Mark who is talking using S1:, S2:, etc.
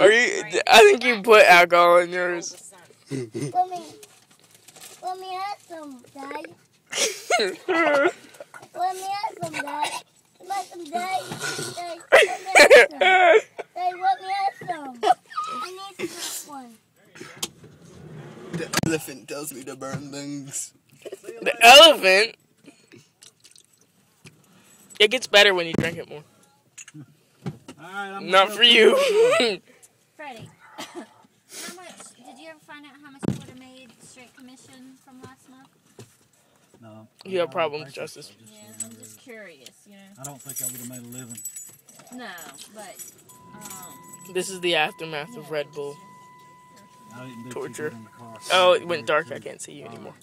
S1: Are you? I think you put alcohol in yours.
S2: Let me, let me have some, Dad. Let me have some, Dad. Let some, Dad. Dad, let me have some. Dad, let me have some. I need some one.
S3: The elephant tells me to burn things.
S1: The elephant. It gets better when you drink it more.
S4: Alright, I'm
S1: Not for you.
S5: Freddie, how much did you ever find out how much you would have made straight commission from last month?
S4: No.
S1: You have
S4: I
S1: problems,
S4: think so.
S1: Justice.
S4: I just,
S5: Yeah, I'm just curious, you know.
S4: I don't think I would have made a living.
S5: No, but um,
S1: This is the aftermath of Red Bull.
S4: I didn't do too
S1: Torture.
S4: good in the car.
S1: Oh, it went dark. I can't see you anymore.